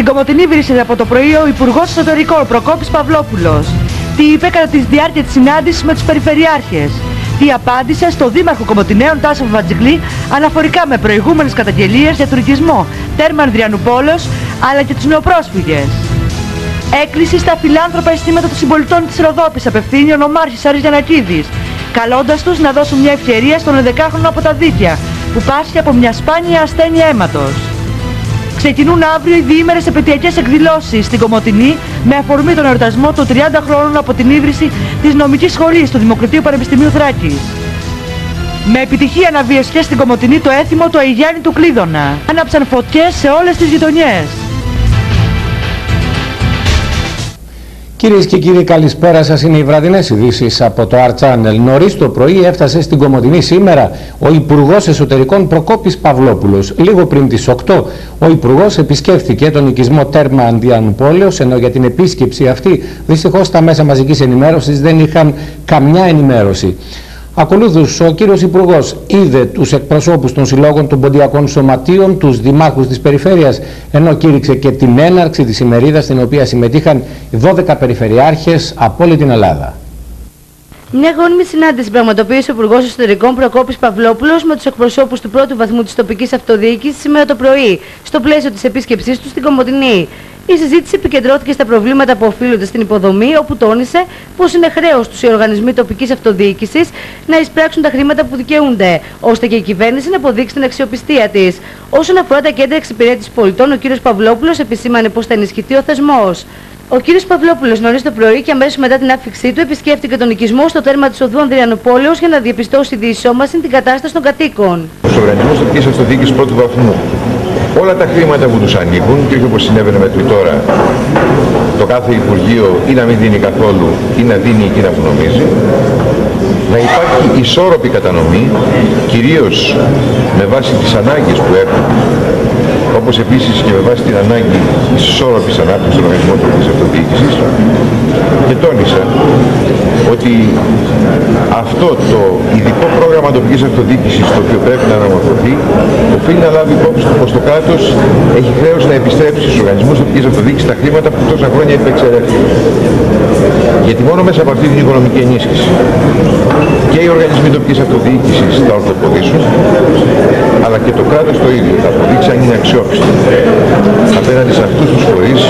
Στην Κομωτινή βρίσκεται από το πρωί ο Υπουργός Εσωτερικών Προκόπης Παυλόπουλος. Τι είπε κατά τη διάρκεια της συνάντησης με τους Περιφερειάρχες. Τι απάντησε στο Δήμαρχο Κομωτινέων Τάσο Βατζικλή αναφορικά με προηγούμενες καταγγελίες για τουριστισμό τέρμα Ανδριανουπόλεως αλλά και τους νεοπρόσφυγες. Έκκληση στα φιλάνθρωπα αισθήματα των συμπολιτών της Ροδόπης απευθύνει ο νομάρχης Άρης Γιανακίδης, καλώντας τους να δώσουν μια ευκαιρία στον 11χρονο από τα δίκαια, που πάσχει από μια σπάνια ασθένεια αίματος. Ξεκινούν αύριο οι διήμερες επαιτειακές εκδηλώσεις στην Κομωτινή με αφορμή τον εορτασμό των 30 χρόνων από την ίδρυση της νομικής σχολής του Δημοκρατίου Πανεπιστημίου Θράκης. Με επιτυχία να βιωσιές στην Κομωτινή το έθιμο του Αιγιάννη του Κλείδωνα. Άναψαν φωτιές σε όλες τις γειτονιές. Κυρίες και κύριοι, καλησπέρα σας. Είναι οι βραδινές ειδήσεις από το Art Channel. Νωρίς το πρωί έφτασε στην Κομωτινή σήμερα ο Υπουργός Εσωτερικών Προκόπης Παυλόπουλος. Λίγο πριν τις 8, ο Υπουργός επισκέφθηκε τον οικισμό Τέρμα Αντιανουπόλεω, ενώ για την επίσκεψη αυτή δυστυχώς τα μέσα μαζικής ενημέρωσης δεν είχαν καμιά ενημέρωση. Ακολούθως, ο κύριος Υπουργός είδε τους εκπροσώπους των συλλόγων των ποντιακών σωματείων, τους δημάρχους της περιφέρειας, ενώ κήρυξε και την έναρξη της ημερίδας στην οποία συμμετείχαν 12 περιφερειάρχες από όλη την Ελλάδα. Μια γόνιμη συνάντηση πραγματοποίησε ο Υπουργός Εσωτερικών Προκόπης Παυλόπουλος με τους εκπροσώπους του πρώτου βαθμού της τοπικής αυτοδιοίκησης σήμερα το πρωί, στο πλαίσιο της επίσκεψής του στην Κομωτινή. Η συζήτηση επικεντρώθηκε στα προβλήματα που οφείλονται στην υποδομή, όπου τόνισε πως είναι χρέος τους οι οργανισμοί τοπικής αυτοδιοίκησης να εισπράξουν τα χρήματα που δικαιούνται, ώστε και η κυβέρνηση να αποδείξει την αξιοπιστία της. Όσον αφορά τα κέντρα εξυπηρέτησης πολιτών, ο κ. Παυλόπουλος επισήμανε πως θα ενισχυθεί ο θεσμός. Ο κ. Παυλόπουλος νωρίς το πρωί και αμέσως μετά την άφηξή του επισκέφτηκε τον οικισμό στο τέρμα της οδού Ανδριανοπόλεως για να διαπιστώσει διεισόμαση την κατάσταση των κατοίκων. Ο οργανισμό τοπικής αυτοδιοίκησης πρώτου βαθμού όλα τα χρήματα που τους ανήκουν και όχι όπως συνέβαινε μέχρι τώρα το κάθε Υπουργείο ή να μην δίνει καθόλου ή να δίνει εκείνα που νομίζει να υπάρχει ισόρροπη κατανομή κυρίως με βάση τις ανάγκες που έχουν όπως επίσης και με βάση την ανάγκη της ισόρροπης ανάπτυξης των οργανισμών της αυτοδιοίκησης. Και τόνισα ότι αυτό το ειδικό πρόγραμμα τοπικής αυτοδιοίκησης το οποίο πρέπει να αναμορφωθεί οφείλει να λάβει υπόψη του πως το κράτος έχει χρέος να επιστρέψει στους οργανισμούς τοπικής αυτοδιοίκησης τα χρήματα που τόσα χρόνια υπεξαιρέθηκαν. Γιατί μόνο μέσα από αυτή την οικονομική ενίσχυση και οι οργανισμοί τοπικής αυτοδιοίκησης θα ορθοποδήσουν, αλλά και το κράτος το ίδιο θα αποδείξει αν είναι αξιόπιστο απέναντι σε αυτούς τους φορείς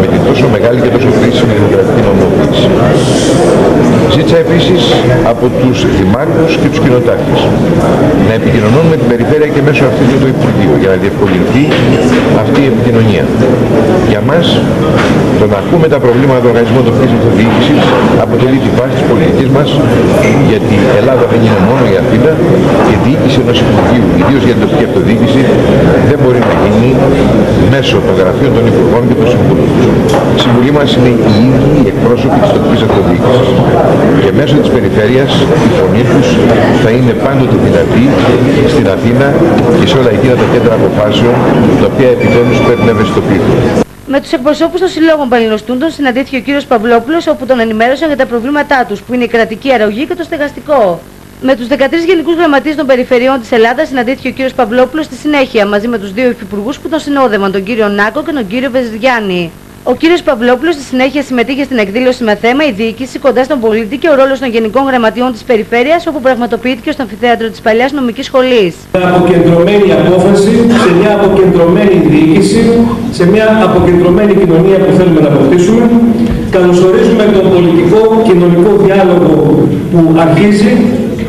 με την τόσο μεγάλη και τόσο κρίσιμη δημοκρατική νομοποίηση. Ζήτησα επίσης από τους δημάρχους και τους κοινοτάρχες να επικοινωνούν με την περιφέρεια και μέσω αυτού του Υπουργείου για να διευκολυνθεί αυτή η επικοινωνία. Για μας το να ακούμε τα προβλήματα των οργανισμών τοπικής αυτοδιοίκησης αποτελεί τη βάση της πολιτικής μας γιατί η Ελλάδα δεν είναι μόνο η Αθήνα και η διοίκηση ενός Υπουργείου, ιδίως για την τοπική αυτοδιοίκηση, δεν μπορεί να γίνει μέσω των γραφείων των Υπουργών και των Συμβουλών. Οι συμβουλοί μας είναι οι ίδιοι οι εκπρόσωποι της τοπικής αυτοδιοίκησης και μέσω της περιφέρειας η φωνή τους θα είναι πάντοτε δυνατή στην Αθήνα και σε όλα εκείνα τα κέντρα αποφάσεων τα οποία επιτέλους πρέπει να ευαισθητοποιηθούν. Με τους εκπροσώπους των συλλόγων Παλαινοστούντων συναντήθηκε ο κ. Παυλόπουλος, όπου τον ενημέρωσαν για τα προβλήματά τους, που είναι η κρατική αρρωγή και το στεγαστικό. Με τους 13 Γενικούς Γραμματείς των Περιφερειών της Ελλάδας συναντήθηκε ο κ. Παυλόπουλος στη συνέχεια μαζί με τους δύο υφυπουργούς που τον συνόδευαν, τον κ. Νάκο και τον κ. Βεζιάννη. Ο κ. Παυλόπουλος στη συνέχεια συμμετείχε στην εκδήλωση με θέμα «Η διοίκηση κοντά στον πολίτη και ο ρόλος των γενικών γραμματιών της περιφέρειας» όπου πραγματοποιήθηκε στο αμφιθέατρο της Παλαιάς Νομικής Σχολής. Μια αποκεντρωμένη απόφαση σε μια αποκεντρωμένη διοίκηση, σε μια αποκεντρωμένη κοινωνία που θέλουμε να αποκτήσουμε. Καλωσορίζουμε τον πολιτικό κοινωνικό διάλογο που αρχίζει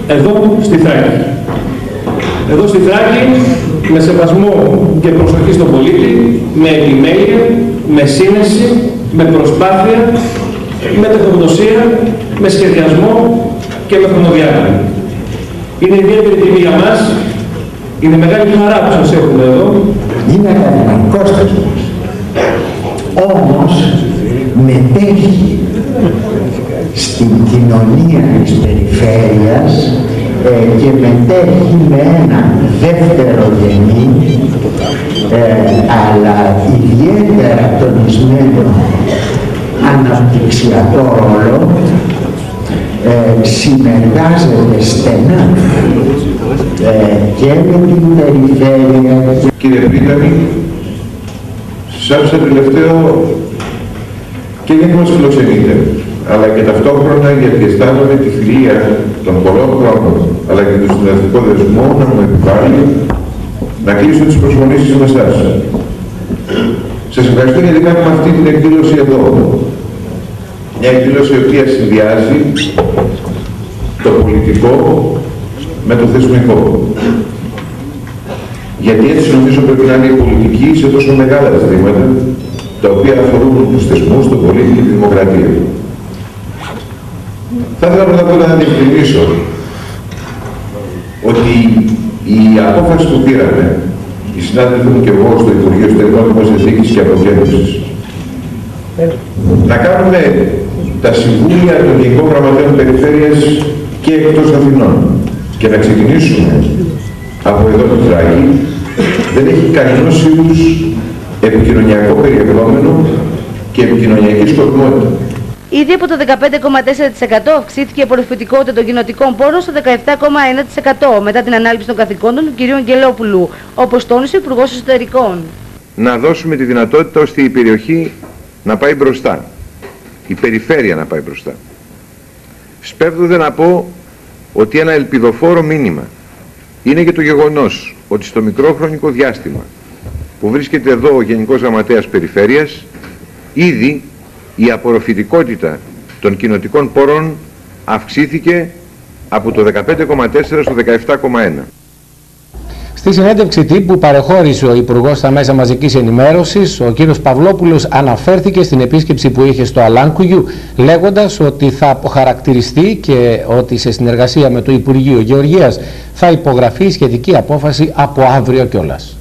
εδώ στη Θράκη. Εδώ στη Θράκη, με σεβασμό και προσοχή στον πολίτη, με επιμέλεια, με σύνεση, με προσπάθεια, με τεχνογνωσία, με σχεδιασμό και με χρονοδιάγραμμα. Είναι ιδιαίτερη τιμή για μας, είναι μεγάλη χαρά που σας έχουμε εδώ. Είναι ακαδημαϊκός θεσμός. Όμως μετέχει στην κοινωνία της περιφέρειας ε, και μετέχει με ένα δεύτερο γενή ε, αλλά ιδιαίτερα τονισμένο αναπτυξιακό ρόλο ε, συνεργάζεται στενά ε, και με την περιφέρεια. Κύριε Πρίτανη, Σας άκουσα τελευταίο και δεν μας φιλοξενείτε, αλλά και ταυτόχρονα γιατί αισθάνομαι τη θηλία των πολλών χρόνων, αλλά και το συνδευτικό δεσμό να μου επιβάλλει να κλείσω τις προσφωνήσεις με εσάς. Σας ευχαριστώ γιατί κάνουμε αυτή την εκδήλωση εδώ. Μια εκδήλωση η οποία συνδυάζει το πολιτικό με το θεσμικό. Γιατί έτσι νομίζω πρέπει να είναι η πολιτική σε τόσο μεγάλα ζητήματα τα οποία αφορούν τους θεσμούς, τον πολίτη και τη δημοκρατία. Θα ήθελα πρώτα απ' όλα να διευκρινίσω ότι η απόφαση που πήραμε, οι συνάδελφοι μου και εγώ στο Υπουργείο Εσωτερικών Δημόσιας και Αποκέντρωσης, να κάνουμε τα συμβούλια των Γενικών Γραμματέων Περιφέρειας και εκτός Αθηνών και να ξεκινήσουμε από εδώ το Θράκη δεν έχει κανένας είδους επικοινωνιακό περιεχόμενο και επικοινωνιακή σκοπιμότητα. Ήδη από το 15,4% αυξήθηκε η απορροφητικότητα των κοινοτικών πόρων στο 17,1% μετά την ανάληψη των καθηκόντων του κ. Αγγελόπουλου, όπως τόνισε ο Υπουργός Εσωτερικών. Να δώσουμε τη δυνατότητα ώστε η περιοχή να πάει μπροστά. Η περιφέρεια να πάει μπροστά. Σπέβδονται να πω ότι ένα ελπιδοφόρο μήνυμα είναι και το γεγονός ότι στο μικρό χρονικό διάστημα που βρίσκεται εδώ ο Γενικός Γραμματέας Περιφέρειας, ήδη η απορροφητικότητα των κοινοτικών πόρων αυξήθηκε από το 15,4 στο 17,1. Στη συνέντευξη τύπου παρεχώρησε ο Υπουργός στα μέσα μαζικής ενημέρωσης, ο κ. Παυλόπουλος αναφέρθηκε στην επίσκεψη που είχε στο Αλάνκουγιου, λέγοντας ότι θα αποχαρακτηριστεί και ότι σε συνεργασία με το Υπουργείο Γεωργίας θα υπογραφεί σχετική απόφαση από αύριο κιόλας.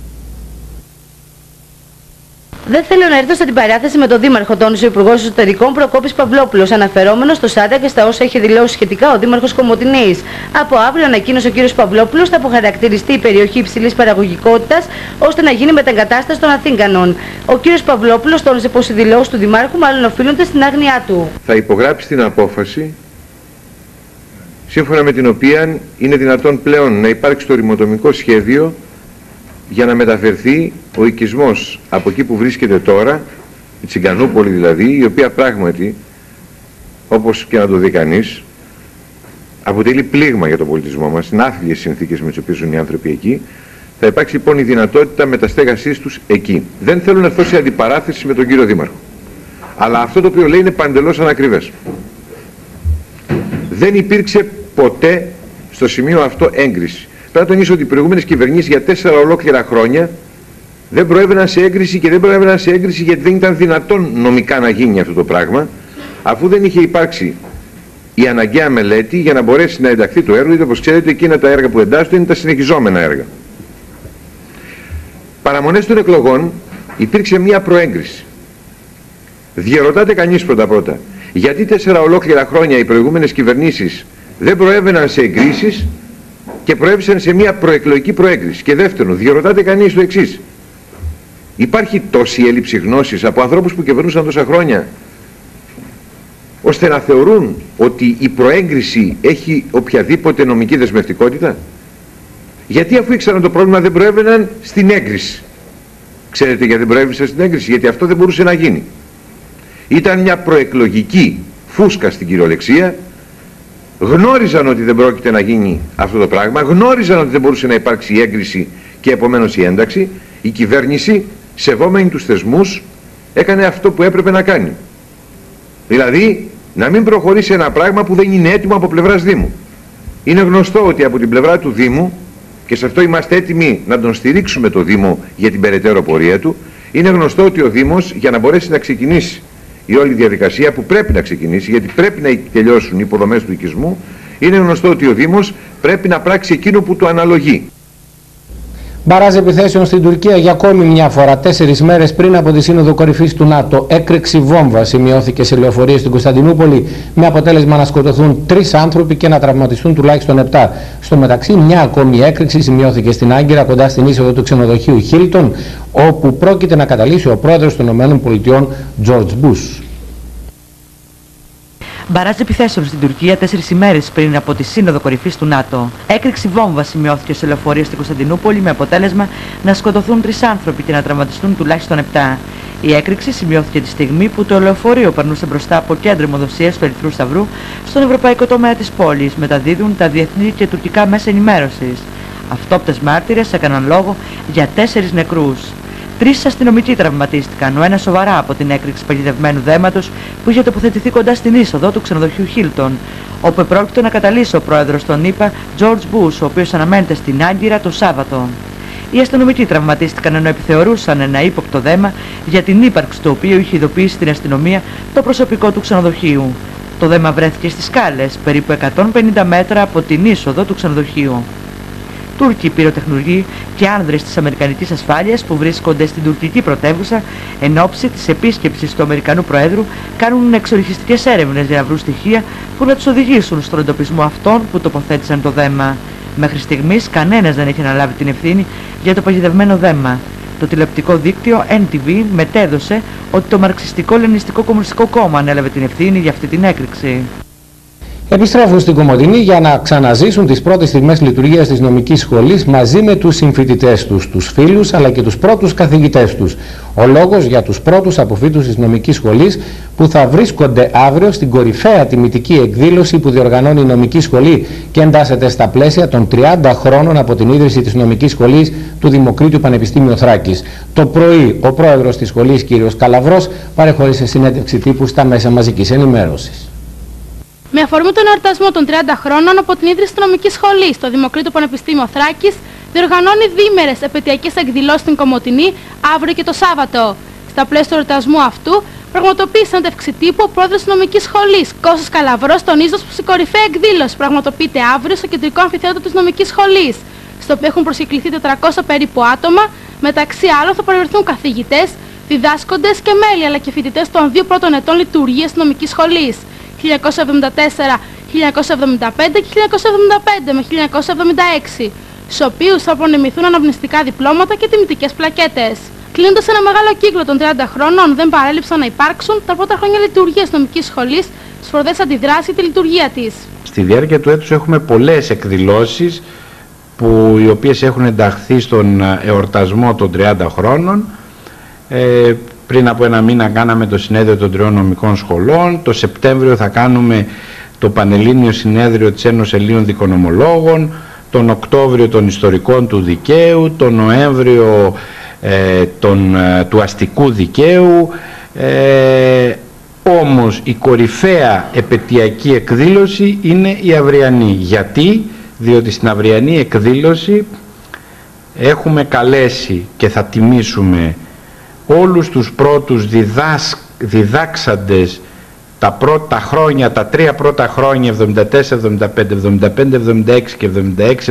Δεν θέλω να έρθω στην παράθεση με τον Δήμαρχο, τόνισε ο Υπουργός Εσωτερικών Προκόπης Παυλόπουλος, αναφερόμενος στο ΣΑΝΤΑ και στα όσα έχει δηλώσει σχετικά ο Δήμαρχος Κομωτινής. Από αύριο, ανακοίνωσε ο κ. Παυλόπουλος, θα αποχαρακτηριστεί η περιοχή υψηλής παραγωγικότητας ώστε να γίνει μεταγκατάσταση των Αθήγκανων. Ο κ. Παυλόπουλος τόνισε πως οι δηλώσεις του Δημάρχου μάλλον οφείλονται στην άγνοιά του. Θα υπογράψει την απόφαση σύμφωνα με την οποία είναι δυνατόν πλέον να υπάρξει το ρημοτομικό σχέδιο για να μεταφερθεί ο οικισμός από εκεί που βρίσκεται τώρα, η Τσιγκανούπολη δηλαδή, η οποία πράγματι, όπως και να το δει κανείς, αποτελεί πλήγμα για τον πολιτισμό μας, είναι άθλιες συνθήκες με τις οποίες ζουν οι άνθρωποι εκεί, θα υπάρξει λοιπόν η δυνατότητα μεταστέγασής τους εκεί. Δεν θέλω να έρθω σε αντιπαράθεση με τον κύριο Δήμαρχο. Αλλά αυτό το οποίο λέει είναι παντελώς ανακριβές. Δεν υπήρξε ποτέ στο σημείο αυτό έγκριση. Πρέπει να τονίσω ότι οι προηγούμενες κυβερνήσεις για τέσσερα ολόκληρα χρόνια δεν προέβαιναν σε έγκριση και δεν προέβαιναν σε έγκριση γιατί δεν ήταν δυνατόν νομικά να γίνει αυτό το πράγμα, αφού δεν είχε υπάρξει η αναγκαία μελέτη για να μπορέσει να ενταχθεί το έργο, γιατί όπως ξέρετε, εκείνα τα έργα που εντάσσονται είναι τα συνεχιζόμενα έργα. Παραμονές των εκλογών υπήρξε μια προέγκριση. Διερωτάται κανείς πρώτα-πρώτα, γιατί τέσσερα ολόκληρα χρόνια οι προηγούμενες κυβερνήσεις δεν προέβαιναν σε εγκρίσεις και προέβησαν σε μια προεκλογική προέγκριση. Και δεύτερον, διορωτάται κανείς το εξής. Υπάρχει τόση έλλειψη γνώσης από ανθρώπους που κυβερνούσαν τόσα χρόνια, ώστε να θεωρούν ότι η προέγκριση έχει οποιαδήποτε νομική δεσμευτικότητα; Γιατί αφού ήξεραν το πρόβλημα δεν προέβαιναν στην έγκριση; Ξέρετε γιατί δεν προέβησαν στην έγκριση, γιατί αυτό δεν μπορούσε να γίνει. Ήταν μια προεκλογική φούσκα στην κυριολεξία γνώριζαν ότι δεν πρόκειται να γίνει αυτό το πράγμα, γνώριζαν ότι δεν μπορούσε να υπάρξει η έγκριση και επομένως η ένταξη, η κυβέρνηση, σεβόμενη τους θεσμούς, έκανε αυτό που έπρεπε να κάνει. Δηλαδή, να μην προχωρήσει ένα πράγμα που δεν είναι έτοιμο από πλευράς Δήμου. Είναι γνωστό ότι από την πλευρά του Δήμου, και σε αυτό είμαστε έτοιμοι να τον στηρίξουμε το Δήμο για την περαιτέρω πορεία του, είναι γνωστό ότι ο Δήμος για να μπορέσει να ξεκινήσει η όλη διαδικασία που πρέπει να ξεκινήσει, γιατί πρέπει να τελειώσουν οι υποδομές του οικισμού, είναι γνωστό ότι ο Δήμος πρέπει να πράξει εκείνο που του αναλογεί. Μπαράζ επιθέσεων στην Τουρκία για ακόμη μια φορά. Τέσσερις μέρες πριν από τη Σύνοδο Κορυφής του ΝΑΤΟ, έκρηξη βόμβας σημειώθηκε σε λεωφορεία στην Κωνσταντινούπολη, με αποτέλεσμα να σκοτωθούν τρεις άνθρωποι και να τραυματιστούν τουλάχιστον επτά. Στο μεταξύ, μια ακόμη έκρηξη σημειώθηκε στην Άγκυρα, κοντά στην είσοδο του ξενοδοχείου Χίλτον, όπου πρόκειται να καταλύσει ο πρόεδρος των ΗΠΑ, George Bush. Μπαράζ επιθέσεων στην Τουρκία τέσσερις ημέρες πριν από τη σύνοδο κορυφής του ΝΑΤΟ. Έκρηξη βόμβας σημειώθηκε σε λεωφορείο στην Κωνσταντινούπολη με αποτέλεσμα να σκοτωθούν τρεις άνθρωποι και να τραυματιστούν τουλάχιστον επτά. Η έκρηξη σημειώθηκε τη στιγμή που το λεωφορείο περνούσε μπροστά από κέντρο αιμοδοσίας του Ερυθρού Σταυρού στον ευρωπαϊκό τομέα της πόλης, μεταδίδουν τα διεθνή και τουρκικά μέσα ενημέρωσης. Αυτόπτες μάρτυρες έκαναν λόγο για τέσσερις νεκρούς. Τρεις αστυνομικοί τραυματίστηκαν, ο ένας σοβαρά από την έκρηξη παγιδευμένου δέματος που είχε τοποθετηθεί κοντά στην είσοδο του ξενοδοχείου Χίλτον, όπου επρόκειτο να καταλύσει ο πρόεδρος των ΗΠΑ, George Bush, ο οποίος αναμένεται στην Άγκυρα το Σάββατο. Οι αστυνομικοί τραυματίστηκαν ενώ επιθεωρούσαν ένα ύποπτο δέμα για την ύπαρξη του οποίου είχε ειδοποιήσει την αστυνομία το προσωπικό του ξενοδοχείου. Το δέμα βρέθηκε στις σκάλες, περίπου 150 μέτρα από την είσοδο του ξενοδοχείου. Τούρκοι πυροτεχνουργοί και άνδρες της Αμερικανικής ασφάλειας που βρίσκονται στην τουρκική πρωτεύουσα εν ώψη της επίσκεψης του Αμερικανού Προέδρου κάνουν εξοριχιστικές έρευνες για να βρουν στοιχεία που να τους οδηγήσουν στον εντοπισμό αυτών που τοποθέτησαν το δέμα. Μέχρι στιγμής κανένας δεν έχει αναλάβει την ευθύνη για το παγιδευμένο δέμα. Το τηλεοπτικό δίκτυο NTV μετέδωσε ότι το Μαρξιστικό Λενιστικό Κομμουνιστικό Κόμμα ανέλαβε την ευθύνη για αυτή την έκρηξη επιστρέφουν στην Κομωτινή για να ξαναζήσουν τις πρώτες στιγμές λειτουργίας της νομικής σχολής μαζί με τους συμφοιτητές τους, τους φίλους αλλά και τους πρώτους καθηγητές τους. Ο λόγος για τους πρώτους αποφύτους της νομικής σχολής που θα βρίσκονται αύριο στην κορυφαία τιμητική εκδήλωση που διοργανώνει η νομική σχολή και εντάσσεται στα πλαίσια των 30 χρόνων από την ίδρυση της νομικής σχολής του Δημοκρίτου Πανεπιστήμιου Θράκης. Το πρωί ο πρόεδρος της σχολής κ. Καλαβρός παρεχώρησε συνέντευξη τύπου στα μέσα μαζικής ενημέρωσης. Με αφορμή τον εορτασμό των 30 χρόνων από την ίδρυση νομική σχολή στο Δημοκρίτο Πανεπιστήμιο Θράκης διοργανώνει δίμερες επαιτειακές εκδηλώσεις στην Κομωτινή αύριο και το Σάββατο. Στα πλαίσια του εορτασμού αυτού πραγματοποίησε συνέντευξη τύπου ο πρόεδρος της νομικής σχολής Κώστας Καλαβρός τονίζοντας πως η κορυφαία εκδήλωση πραγματοποιείται αύριο στο κεντρικό αμφιθέατρο της νομικής σχολής στο οποίο έχουν προσκεκληθεί 400 περίπου άτομα, μεταξύ άλλων θα προερθούν καθηγητές, διδάσκοντες και μέλη αλλά και φοιτητές των δύο πρώτων ετών λειτουργίας της νομικής σχολής. 1974, 1975 και 1975 με 1976, στους οποίους θα απονεμηθούν αναμνηστικά διπλώματα και τιμητικές πλακέτες. Κλείνοντας ένα μεγάλο κύκλο των 30 χρόνων, δεν παρέλειψαν να υπάρξουν τα πρώτα χρόνια λειτουργίας νομικής σχολής, σφορδές αντιδράσει τη λειτουργία της. Στη διάρκεια του έτους έχουμε πολλές εκδηλώσεις που οι οποίες έχουν ενταχθεί στον εορτασμό των 30 χρόνων ε, πριν από ένα μήνα κάναμε το συνέδριο των τριών νομικών σχολών. Το Σεπτέμβριο θα κάνουμε το Πανελλήνιο Συνέδριο της Ένωσης Ελλήνων Δικονομολόγων. Τον Οκτώβριο των Ιστορικών του Δικαίου. Τον Νοέμβριο ε, τον, ε, του Αστικού Δικαίου. Ε, όμως η κορυφαία επαιτειακή εκδήλωση είναι η αυριανή. Γιατί; Διότι στην αυριανή εκδήλωση έχουμε καλέσει και θα τιμήσουμε όλους τους πρώτους διδάσκ, διδάξαντες τα πρώτα χρόνια, τα τρία πρώτα χρόνια 74, 75, 75, 76 και 76,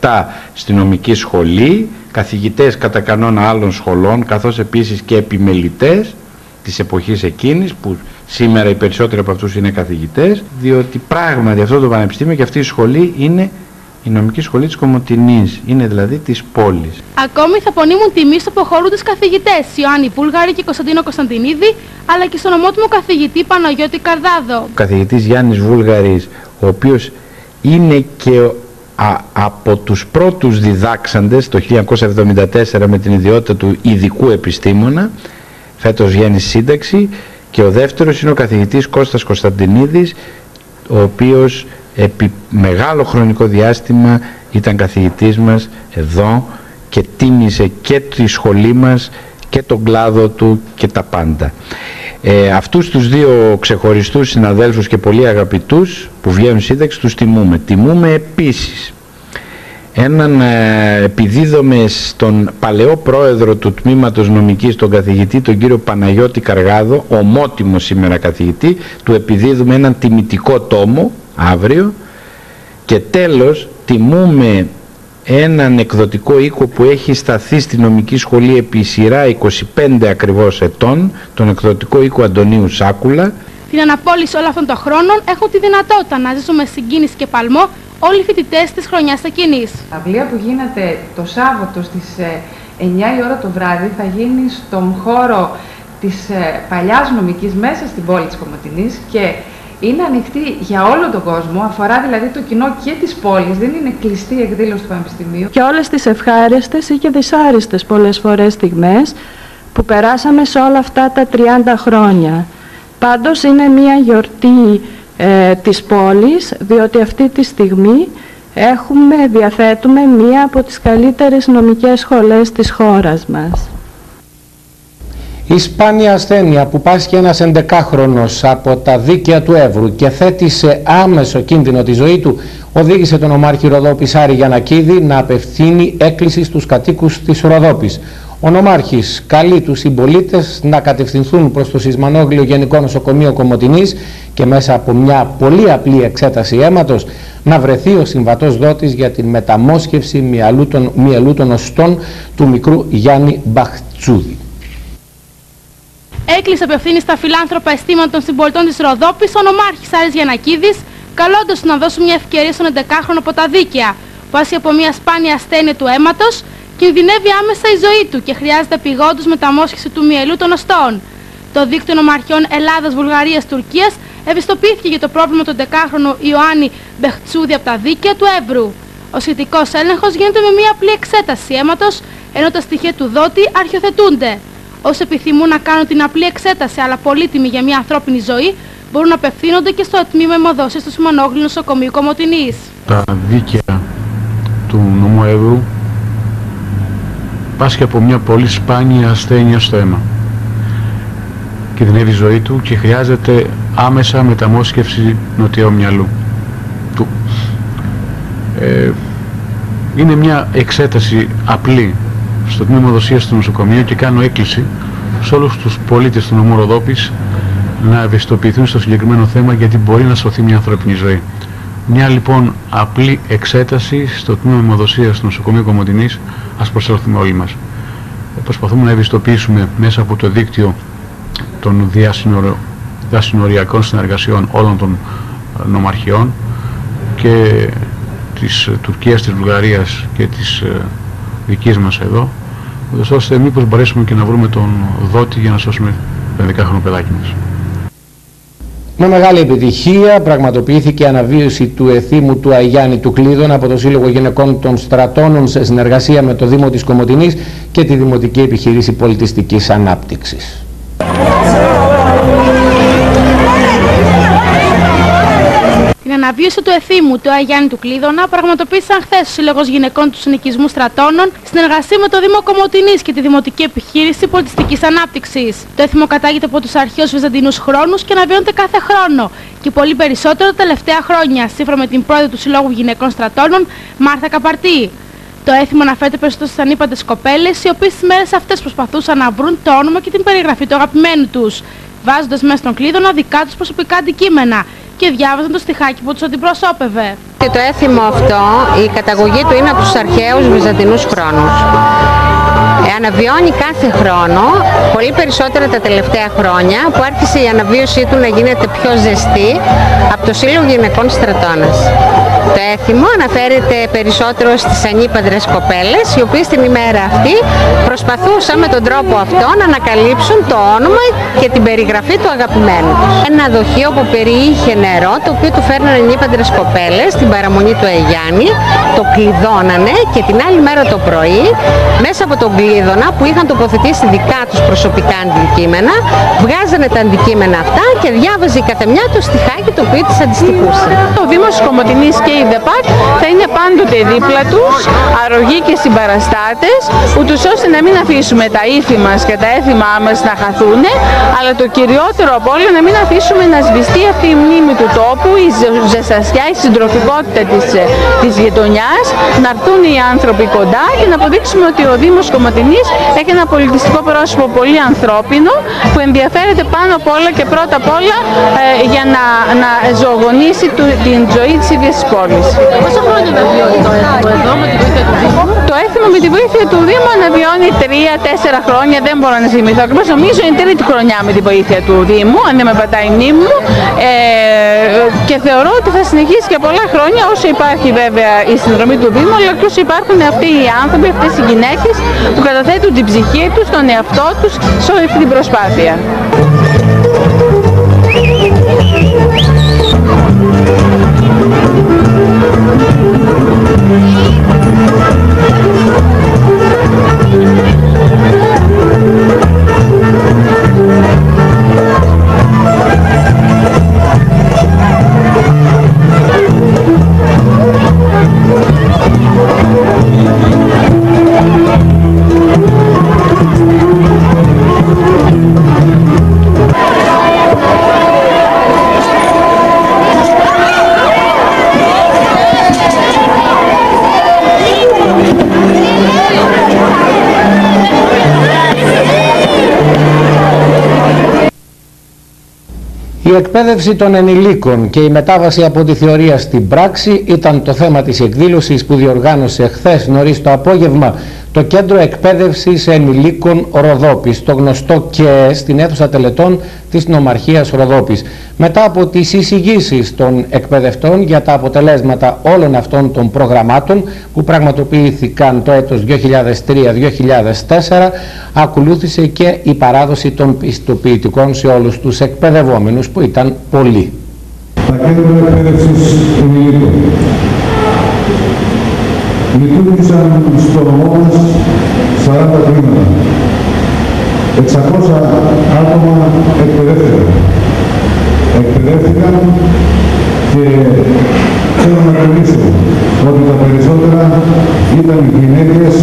77 στη νομική σχολή, καθηγητές κατά κανόνα άλλων σχολών, καθώς επίσης και επιμελητές της εποχής εκείνης, που σήμερα οι περισσότεροι από αυτούς είναι καθηγητές, διότι πράγματι αυτό το πανεπιστήμιο και αυτή η σχολή είναι η νομική σχολή της Κομωτινής, είναι δηλαδή της πόλης. Ακόμη θα απονείμουν τιμή στο αποχωρούντες καθηγητές Ιωάννη Βούλγαρη και Κωνσταντίνο Κωνσταντινίδη, αλλά και στον ομότιμο καθηγητή Παναγιώτη Καρδάδο. Ο καθηγητής Γιάννης Βούλγαρης, ο οποίος είναι και από τους πρώτους διδάξαντες το 1974 με την ιδιότητα του ειδικού επιστήμονα, φέτος βγαίνει σύνταξη, και ο δεύτερος είναι ο καθηγητής Κώστας Κωνσταντινίδης, ο οποίος επί μεγάλο χρονικό διάστημα ήταν καθηγητής μας εδώ και τίμησε και τη σχολή μας και τον κλάδο του και τα πάντα. Ε, αυτούς τους δύο ξεχωριστούς συναδέλφους και πολύ αγαπητούς που βγαίνουν σύνταξη τους τιμούμε. Τιμούμε επίσης έναν ε, επιδίδομαι στον παλαιό πρόεδρο του Τμήματος Νομικής, τον καθηγητή, τον κύριο Παναγιώτη Καργάδο, ομότιμο σήμερα καθηγητή, του επιδίδουμε έναν τιμητικό τόμο, αύριο και τέλος τιμούμε έναν εκδοτικό οίκο που έχει σταθεί στη νομική σχολή επί σειρά 25 ακριβώς ετών, τον εκδοτικό οίκο Αντωνίου Σάκουλα. Την αναπόλυση όλων αυτών των χρόνων έχουν τη δυνατότητα να ζήσουμε συγκίνηση και παλμό όλοι οι φοιτητές της χρονιάς εκείνη. Η αυλία που γίνεται το Σάββατο στις 9 ε, η ώρα το βράδυ θα γίνει στον χώρο της ε, παλιάς νομικής μέσας στην πόλη της Κομματινή και είναι ανοιχτή για όλο τον κόσμο, αφορά δηλαδή το κοινό και της πόλης, δεν είναι κλειστή η εκδήλωση του Πανεπιστημίου. Και όλες τις ευχάριστες ή και δυσάρεστες πολλές φορές στιγμές που περάσαμε σε όλα αυτά τα 30 χρόνια. Πάντως είναι μια γιορτή ε, της πόλης, διότι αυτή τη στιγμή έχουμε, διαθέτουμε μία από τις καλύτερες νομικές σχολές της χώρας μας. Η σπάνια ασθένεια που πάσχει ένας 11χρονος από τα δίκαια του Εύρου και θέτει σε άμεσο κίνδυνο τη ζωή του οδήγησε τον ομάρχη Ροδόπης Άρη Γιανακίδη να απευθύνει έκκληση στους κατοίκους της Ροδόπης. Ο νομάρχης καλεί τους συμπολίτες να κατευθυνθούν προς το Σισμανόγλιο Γενικό Νοσοκομείο Κομωτινής και μέσα από μια πολύ απλή εξέταση αίματος να βρεθεί ο συμβατός δότης για την μεταμόσχευση μυαλού των, οστών του μικρού Γιάννη Μπαχτσούδη. Έκλεισε απευθύνεις στα φιλάνθρωπα αισθήματα των συμπολιτών της Ροδόπης ο νομάρχης Άρης Γιανακίδης, καλώντας να δώσουν μια ευκαιρία στον 11χρονο από τα δίκαια, που άσχει από μια σπάνια ασθένεια του αίματος, κινδυνεύει άμεσα η ζωή του και χρειάζεται επιγόντως μεταμόσχευση του μυελού των οστών. Το δίκτυο νομαρχιών Ελλάδας, Βουλγαρίας, Τουρκίας ευιστοποιήθηκε για το πρόβλημα του 10χρονου Ιωάννη Μπεχτσούδη από τα δίκαια του Εύρου. Ο σχετικός έλεγχος γίνεται με μια απλή εξέταση αίματος, ενώ τα στοιχεία του δότη αρχιοθετούνται. Όσοι επιθυμούν να κάνουν την απλή εξέταση αλλά πολύτιμη για μια ανθρώπινη ζωή, μπορούν να απευθύνονται και στο τμήμα αιμοδόσης του Σιμανόγλου Νοσοκομείου Κομωτινής. Τα δίκαια του νομού Εύρου πάσχει από μια πολύ σπάνια ασθένεια στο αίμα. Κινδυνεύει η ζωή του και χρειάζεται άμεσα μεταμόσχευση νοτιαίου μυαλού του. Ε, είναι μια εξέταση απλή στο τμήμα δοσίας του νοσοκομείου και κάνω έκκληση σε όλους τους πολίτες του νομού Ροδόπης να ευαισθητοποιηθούν στο συγκεκριμένο θέμα γιατί μπορεί να σωθεί μια ανθρώπινη ζωή. Μια λοιπόν απλή εξέταση στο τμήμα αιμοδοσίας του νοσοκομείου Κομωτινής ας προσέλθουμε όλοι μας. Προσπαθούμε να ευαισθητοποιήσουμε μέσα από το δίκτυο των διασυνοριακών συνεργασιών όλων των ε, νομαρχιών και της ε, Τουρκίας, της Βουλγαρίας και της ε, δικής μας εδώ ώστε μήπως μπορέσουμε και να βρούμε τον δότη για να σώσουμε το 11χρονο παιδάκι μας. Με μεγάλη επιτυχία πραγματοποιήθηκε η αναβίωση του εθήμου του Αγιάννη του Κλείδων από το Σύλλογο Γυναικών των Στρατώνων σε συνεργασία με το Δήμο της Κομωτινής και τη Δημοτική Επιχειρήση Πολιτιστικής Ανάπτυξης. Αναβίωση του εθήμου του Αγιάννη του Κλείδωνα πραγματοποίησαν χθες ο Σύλλογος Γυναικών του Συνοικισμού Στρατώνων συνεργασία με το Δήμο Κομωτινής και τη Δημοτική Επιχείρηση Πολιτιστικής Ανάπτυξης. Το έθιμο κατάγεται από τους αρχαίους Βυζαντινούς χρόνους και αναβιώνεται κάθε χρόνο και πολύ περισσότερο τα τελευταία χρόνια, σύμφωνα με την πρόεδρο του Συλλόγου Γυναικών Στρατώνων, Μάρθα Καπαρτή. Το έθιμο αναφέρεται περισσότερο στις ανήπαντες κοπέλες, οι οποίες τι μέρες αυτές προσπαθούσαν να βρουν το όνομα και την περιγραφή του αγαπημένου τους, βάζοντας μέσα στον κλείδωνα δικά τους προσωπικά αντικείμενα και διάβαζαν το στιχάκι που τους αντιπροσώπευε. Και το έθιμο αυτό, η καταγωγή του είναι από τους αρχαίους βυζαντινούς χρόνους. Ε, αναβιώνει κάθε χρόνο, πολύ περισσότερα τα τελευταία χρόνια, που άρχισε η αναβίωσή του να γίνεται πιο ζεστή από το Σύλλογο Γυναικών Στρατώνας. Το έθιμο αναφέρεται περισσότερο στις ανήπαντρες κοπέλες, οι οποίες την ημέρα αυτή προσπαθούσαν με τον τρόπο αυτό να ανακαλύψουν το όνομα και την περιγραφή του αγαπημένου Ένα δοχείο που περιείχε νερό, το οποίο του φέρνανε ανήπαντρες κοπέλες στην παραμονή του Αιγιάννη, το κλειδώνανε και την άλλη μέρα το πρωί, μέσα από τον κλείδωνα που είχαν τοποθετήσει δικά τους προσωπικά αντικείμενα, βγάζανε τα αντικείμενα αυτά και διάβαζε η καθεμιά το στιχάκι το οποίο της αντιστοιχούσε. Ο Δήμος Κομωτινής και η ΔΕΠΑΚ θα είναι πάντοτε δίπλα τους, αρρωγοί και συμπαραστάτες, ούτως ώστε να μην αφήσουμε τα ήθη μας και τα έθιμά μας να χαθούν, αλλά το κυριότερο από όλα να μην αφήσουμε να σβηστεί αυτή η μνήμη του τόπου, η ζεστασιά, η συντροφικότητα της, της γειτονιάς, να έρθουν οι άνθρωποι κοντά και να αποδείξουμε ότι ο Δήμος Κομωτινής έχει ένα πολιτιστικό πρόσωπο πολύ ανθρώπινο, που ενδιαφέρεται πάνω απ' όλα και πρώτα απ' όλα ε, για να, να ζωογονήσει την ζωή της ίδιας της πόλης. Πόσα χρόνια να βιώνει το έθιμο εδώ με τη βοήθεια του Δήμου; Το έθιμο με τη βοήθεια του Δήμου αναβιώνει τρία-τέσσερα χρόνια, δεν μπορώ να θυμηθώ ακριβώς. Νομίζω είναι τρίτη χρονιά με τη βοήθεια του Δήμου, αν δεν με πατάει η μνήμη μου. Ε, και θεωρώ ότι θα συνεχίσει για πολλά χρόνια όσο υπάρχει βέβαια η συνδρομή του Δήμου, αλλά και όσο υπάρχουν αυτοί οι άνθρωποι, αυτές οι γυναίκες που καταθέτουν την ψυχή τους, τον εαυτό τους σε όλη αυτή την προσπάθεια. Εκπαίδευση των ενηλίκων και η μετάβαση από τη θεωρία στην πράξη ήταν το θέμα της εκδήλωσης που διοργάνωσε χθες νωρίς το απόγευμα το Κέντρο Εκπαίδευσης Ενηλίκων Ροδόπης, το γνωστό και στην αίθουσα τελετών της Νομαρχίας Ροδόπης. Μετά από τις εισηγήσεις των εκπαιδευτών για τα αποτελέσματα όλων αυτών των προγραμμάτων που πραγματοποιήθηκαν το έτος 2003-2004, ακολούθησε και η παράδοση των πιστοποιητικών σε όλους τους εκπαιδευόμενους που ήταν πολλοί. Τα κέντρα εκπαίδευσης ενηλίκων λειτουργήσαν στο μας 40 τμήματα. 600 άτομα εκπαιδεύτηκαν. Εκπαιδεύτηκαν και θέλω να τονίσω ότι τα περισσότερα ήταν οι γυναίκες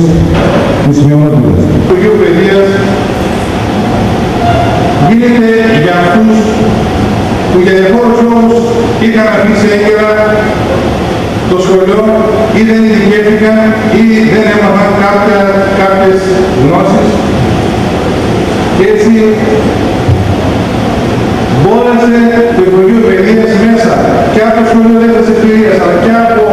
της μειονότητας. Το Υπουργείο Παιδείας γίνεται για αυτούς που για διαφόρους λόγους είχαν αφήσει έγκαιρα το σχολείο ή δεν ειδικεύτηκαν ή δεν έμαθαν κάποια, κάποιες γνώσεις. Και έτσι μπόρεσε το Υπουργείο Παιδείας μέσα και από το σχολείο δεύτερης ευκαιρίας αλλά και από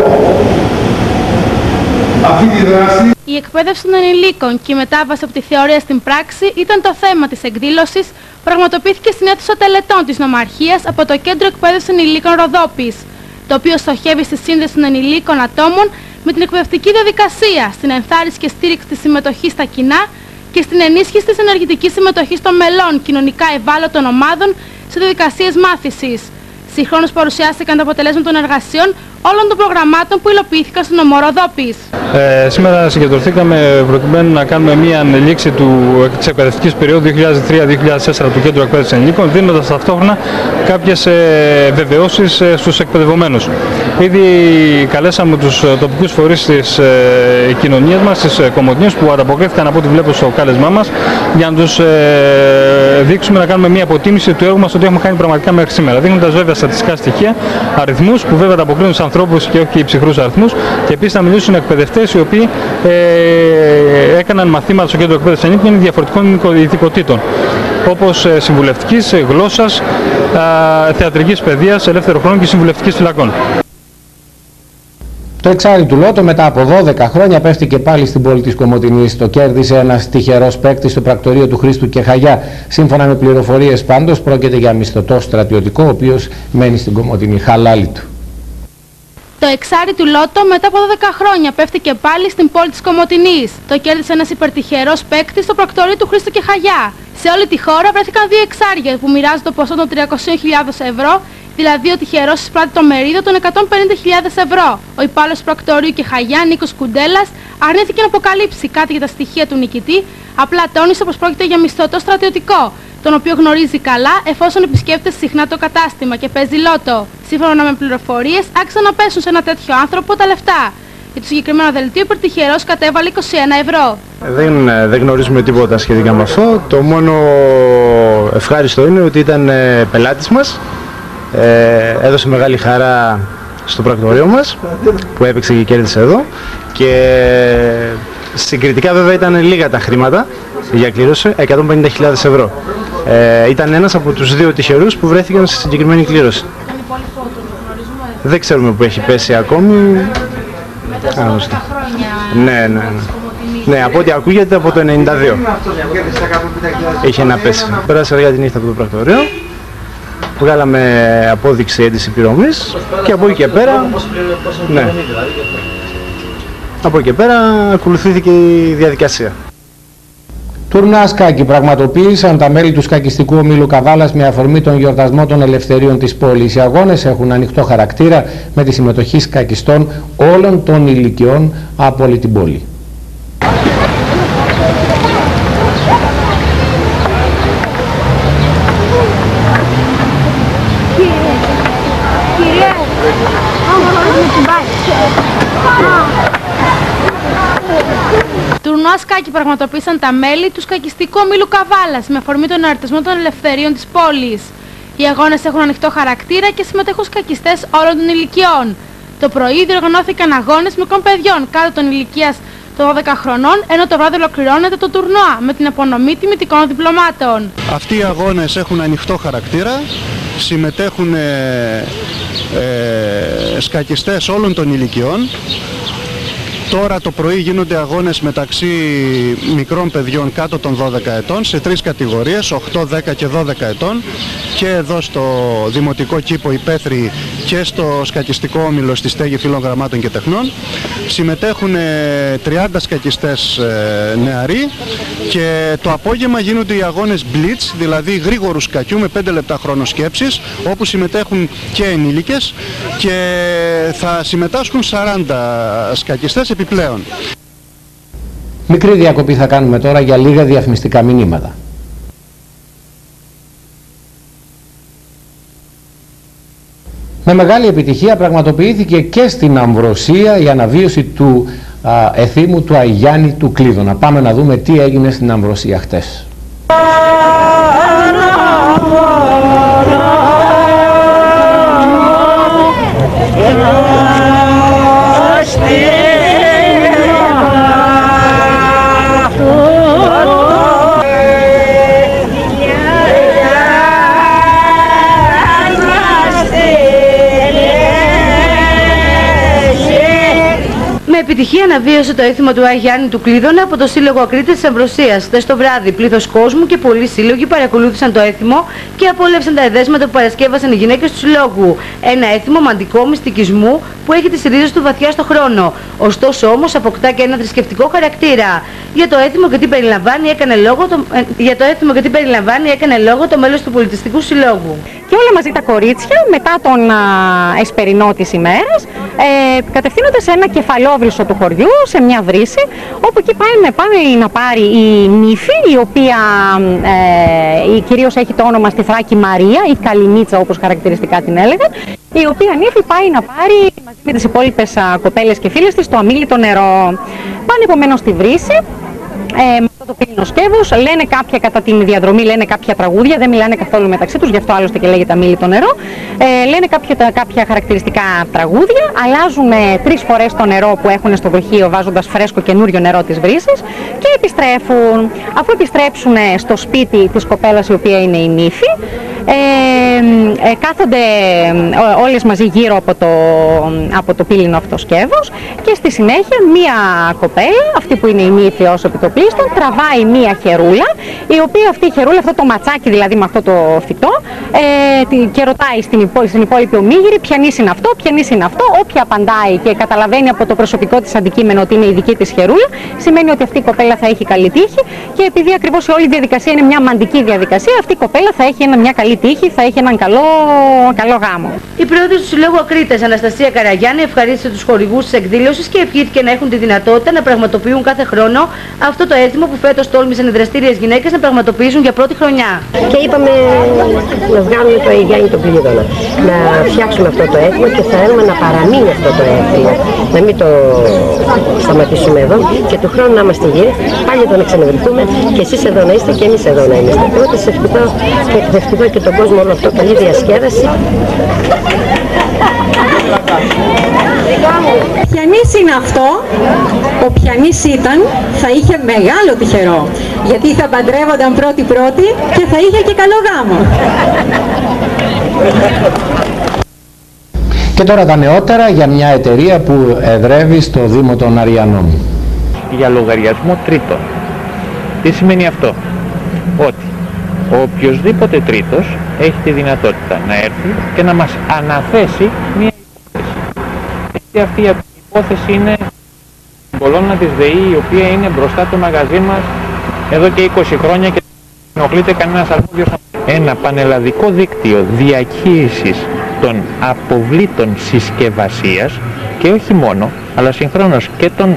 αυτή τη δράση. Η εκπαίδευση των ενηλίκων και η μετάβαση από τη θεωρία στην πράξη ήταν το θέμα της εκδήλωσης που πραγματοποιήθηκε στην αίθουσα τελετών της Νομαρχίας από το Κέντρο Εκπαίδευσης Ενηλίκων Ροδόπης το οποίο στοχεύει στη σύνδεση των ενηλίκων ατόμων με την εκπαιδευτική διαδικασία, στην ενθάρρυνση και στήριξη της συμμετοχής στα κοινά και στην ενίσχυση της ενεργητικής συμμετοχής των μελών κοινωνικά ευάλωτων ομάδων σε διαδικασίες μάθησης. Συγχρόνως παρουσιάστηκαν τα αποτελέσματα των εργασιών όλων των προγραμμάτων που υλοποιήθηκαν στον Ομοροδόπης. Ε, σήμερα συγκεντρωθήκαμε προκειμένου να κάνουμε μια ανελήξη του, της εκπαιδευτικής περίοδου 2003-2004 του Κέντρου Εκπαίδευσης Ενηλίκων, δίνοντας ταυτόχρονα κάποιες ε, βεβαιώσεις ε, στους εκπαιδευομένους. Ήδη καλέσαμε τους ε, τοπικούς φορείς της ε, κοινωνίας μας, τις ε, κομμωτινίες που ανταποκρίθηκαν από ό,τι βλέπω στο κάλεσμά μας, για να τους ε, δείξουμε να κάνουμε μια αποτίμηση του έργου μας ότι έχουμε κάνει πραγματικά μέχρι σήμερα. Δίνοντας βέβαια στατιστικά στοιχεία, αριθμούς που βέβαια ανταποκρίνουν στους ανθρώπους και όχι και οι ψυχρούς αριθμούς και επίσης να μιλήσουν εκπαιδευτές οι οποίοι ε, έκαναν μαθήματα στο κέντρο εκπαίδευσης ενίκων διαφορετικών ειδικοτήτων όπως ε, συμβουλευτικής, ε, γλώσσας, ε, θεατρικής παιδείας, ελεύθερο χρόνο και συμβουλευτικής φυλακών. Το εξάρι του Λότο μετά από 12 χρόνια πέφτει και πάλι στην πόλη της Κομωτινής. Το κέρδισε ένας τυχερός παίκτης στο πρακτορείο του Χρήστου και Χαγιά. Σύμφωνα με πληροφορίες πάντως πρόκειται για μισθωτό στρατιωτικό ο οποίος μένει στην Κομωτινή. Χαλάλη του. Το εξάρι του Λότο μετά από 12 χρόνια πέφτει και πάλι στην πόλη της Κομωτινής. Το κέρδισε ένας υπερτυχερός παίκτης στο πρακτορείο του Χρήστου και Χαγιά. Σε όλη τη χώρα βρέθηκαν δύο εξάρια που μοιράζουν το ποσό των 300.000 ευρώ, δηλαδή ο τυχερός εισπράττει το μερίδιο των 150.000 ευρώ. Ο υπάλληλος του πρακτορείου και Χαγιά, Νίκος Κουντέλας, αρνήθηκε να αποκαλύψει κάτι για τα στοιχεία του νικητή, απλά τόνισε πως πρόκειται για μισθωτό στρατιωτικό τον οποίο γνωρίζει καλά εφόσον επισκέπτεται συχνά το κατάστημα και παίζει λότο. Σύμφωνα με πληροφορίες, άξαν να πέσουν σε ένα τέτοιο άνθρωπο τα λεφτά. Για το συγκεκριμένο δελτίο, υπερτυχερός κατέβαλε 21 ευρώ. Δεν, ε, δεν γνωρίζουμε τίποτα σχετικά με αυτό. Το μόνο ευχάριστο είναι ότι ήταν ε, πελάτης μας. Ε, έδωσε μεγάλη χαρά στο πρακτορείο μας που έπαιξε και κέρδισε εδώ και συγκριτικά βέβαια ήταν λίγα τα χρήματα για κλήρωση 150.000 ευρώ. Ε, ήταν ένας από τους δύο τυχερούς που βρέθηκαν στη συγκεκριμένη κλήρωση. Δεν ξέρουμε που έχει πέσει ακόμη. Μετά από 10 χρόνια. Ναι, ναι, ναι. Ναι, από ό,τι ακούγεται από το 92. Είχε να πέσει. Πέρασε αργά τη νύχτα από το πρακτορείο. Βγάλαμε απόδειξη έντηση πληρωμής και από εκεί και πέρα. Ναι. Από εκεί και πέρα ακολουθήθηκε η διαδικασία. Τουρνά σκάκι πραγματοποίησαν τα μέλη του σκακιστικού ομίλου Καβάλας με αφορμή τον γιορτασμό των ελευθερίων της πόλης. Οι αγώνες έχουν ανοιχτό χαρακτήρα με τη συμμετοχή σκακιστών όλων των ηλικιών από όλη την πόλη. Σκάκι πραγματοποίησαν τα μέλη του σκακιστικού ομίλου Καβάλας με αφορμή τον εορτασμό των ελευθερίων της πόλης. Οι αγώνες έχουν ανοιχτό χαρακτήρα και συμμετέχουν σκακιστές όλων των ηλικιών. Το πρωί διοργανώθηκαν αγώνες μικρών παιδιών κάτω των ηλικίας των 12 χρονών, ενώ το βράδυ ολοκληρώνεται το τουρνουά με την απονομή τιμητικών διπλωμάτων. Αυτοί οι αγώνες έχουν ανοιχτό χαρακτήρα συμμετέχουν ε, ε, σκακιστές όλων των ηλικιών. Τώρα το πρωί γίνονται αγώνες μεταξύ μικρών παιδιών κάτω των 12 ετών σε τρεις κατηγορίες, 8, 10 και 12 ετών και εδώ στο Δημοτικό Κήπο Υπέθρη και στο σκακιστικό όμιλο στη Στέγη Φίλων Γραμμάτων και Τεχνών. Συμμετέχουν ε, 30 σκακιστές ε, νεαροί και το απόγευμα γίνονται οι αγώνες Blitz, δηλαδή γρήγορους σκακιού με 5 λεπτά χρόνο σκέψης, όπου συμμετέχουν και ενήλικες και θα συμμετάσχουν 40 σκακιστές επιπλέον. Μικρή διακοπή θα κάνουμε τώρα για λίγα διαφημιστικά μηνύματα. Με μεγάλη επιτυχία πραγματοποιήθηκε και στην Αμβροσία η αναβίωση του α, εθήμου του Αγιάννη του Κλείδωνα. Πάμε να δούμε τι έγινε στην Αμβροσία χτες. Επιτυχία αναβίωσε το έθιμο του Άγιου Γιάννη του Κλείδωνα από το Σύλλογο Ακρίτες της Αμβροσίας. Χθες το βράδυ, πλήθος κόσμου και πολλοί σύλλογοι παρακολούθησαν το έθιμο και απόλαυσαν τα εδέσματα που παρασκεύασαν οι γυναίκες του Συλλόγου. Ένα έθιμο μαντικό μυστικισμού που έχει τις ρίζες του βαθιά στο χρόνο. Ωστόσο όμως αποκτά και ένα θρησκευτικό χαρακτήρα. Για το έθιμο και τι περιλαμβάνει έκανε λόγο το, ε, για το έθιμο και τι περιλαμβάνει έκανε λόγο το μέλος του Πολιτιστικού Συλλόγου. και όλα μαζί τα κορίτσια μετά τον α, εσπερινό της ημέρας ε, κατευθύνονται σε ένα κεφαλόβιλσο του χωριού, σε μια βρύση όπου εκεί πάει, με, πάει να πάρει η νύφη η οποία ε, η, κυρίως έχει το όνομα στη Θράκη Μαρία ή Καλινίτσα όπως χαρακτηριστικά την έλεγαν η οποία νύφη πάει να πάρει μαζί με τις υπόλοιπες α, κοπέλες και φίλες της το αμήλυτο νερό. Πάνε επομένως στη βρύση ε, με αυτό το πύλινο σκεύος, λένε κάποια κατά την διαδρομή, λένε κάποια τραγούδια, δεν μιλάνε καθόλου μεταξύ τους, γι' αυτό άλλωστε και λέγεται αμήλυτο το νερό. Ε, λένε κάποια, τα- κάποια χαρακτηριστικά τραγούδια, αλλάζουν ε, τρεις φορές το νερό που έχουν στο βροχείο βάζοντας φρέσκο καινούριο νερό της βρύσης και επιστρέφουν. Αφού επιστρέψουν ε, στο σπίτι της κοπέλας η οποία είναι η νύφη, ε, ε, κάθονται ε, ό- όλες μαζί γύρω από το, από το πύλινο αυτό σκεύος και στη συνέχεια μία κοπέλα, αυτή που είναι η νύφη ως επιτοπλίστων, τραβάει μία χερούλα, η οποία αυτή η χερούλα, αυτό το ματσάκι δηλαδή με αυτό το φυτό, ε, τη- και ρωτάει στην, υπό, στην υπόλοιπη ομίγυρη ποιανής είναι αυτό, ποιανής είναι αυτό, όποια απαντάει και καταλαβαίνει από το προσωπικό της αντικείμενο ότι είναι η δική της χερούλα, σημαίνει ότι αυτή η κοπέλα θα έχει καλή τύχη και επειδή ακριβώς η όλη διαδικασία είναι μια μαντική διαδικασία, αυτή η κοπέλα θα έχει ένα, μια καλή τύχη, θα έχει έναν καλό, καλό γάμο. Η πρόεδρος του Συλλόγου Ακρίτες, Αναστασία Καραγιάννη, ευχαρίστησε τους χορηγούς της εκδήλωσης και ευχήθηκε να έχουν τη δυνατότητα να πραγματοποιούν κάθε χρόνο αυτό το έθιμο που φέτος τόλμησαν οι δραστήριες γυναίκες να πραγματοποιήσουν για πρώτη χρονιά. Και είπαμε να βγάλουμε το Αιγιάννη τον Πλήδωνα, να φτιάξουμε αυτό το έθιμο και θέλουμε να παραμείνει αυτό το έθιμο, να μην το σταματήσουμε εδώ και του χρόνου να είμαστε γύρω, πάλι εδώ να ξαναβρεθούμε και εσείς εδώ να είστε και εμείς εδώ να είμαστε. Οπότε σε ευχηθώ και ευχηθώ και τον κόσμο όλο αυτό, καλή διασκέδαση. Πιανής είναι αυτό, ο πιανής ήταν, θα είχε μεγάλο τυχερό, γιατί θα παντρεύονταν πρώτη-πρώτη και θα είχε και καλό γάμο. Και τώρα τα νεότερα για μια εταιρεία που εδρεύει στο Δήμο των Αριανών. για λογαριασμό τρίτων. Τι σημαίνει αυτό; Ότι ο οποιοδήποτε τρίτος έχει τη δυνατότητα να έρθει και να μας αναθέσει μια υπόθεση. Γιατί αυτή η υπόθεση είναι η κολόνα της ΔΕΗ η οποία είναι μπροστά το μαγαζί μας εδώ και 20 χρόνια και δεν ενοχλείται κανένας αρμόδιος. Ένα πανελλαδικό δίκτυο διαχείρισης των αποβλήτων συσκευασίας και όχι μόνο, αλλά συγχρόνως και των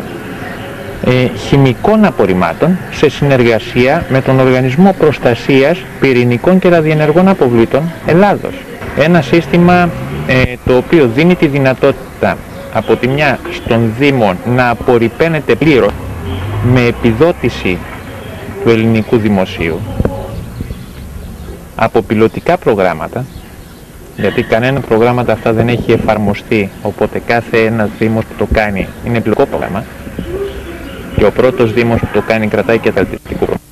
ε, χημικών απορριμμάτων σε συνεργασία με τον Οργανισμό Προστασίας Πυρηνικών και Ραδιενεργών Αποβλήτων Ελλάδος. Ένα σύστημα ε, το οποίο δίνει τη δυνατότητα από τη μια στον Δήμο να απορριπαίνεται πλήρως με επιδότηση του ελληνικού δημοσίου από πιλωτικά προγράμματα γιατί κανένα προγράμματα αυτά δεν έχει εφαρμοστεί οπότε κάθε ένας Δήμος που το κάνει είναι πιλωτικό πρόγραμμα και ο πρώτος Δήμος που το κάνει κρατάει και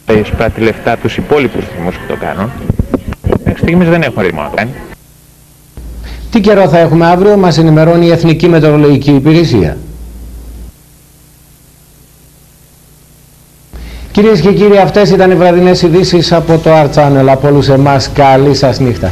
τα εισπράττει λεφτά από τους υπόλοιπους Δήμους που το κάνουν. Μέχρι στιγμής δεν έχουμε ρυθμό να το κάνει. Τι καιρό θα έχουμε αύριο, μας ενημερώνει η Εθνική Μετεωρολογική Υπηρεσία. Κυρίες και κύριοι, αυτές ήταν οι βραδινές ειδήσεις από το Art Channel. Από όλους εμάς, καλή σας νύχτα.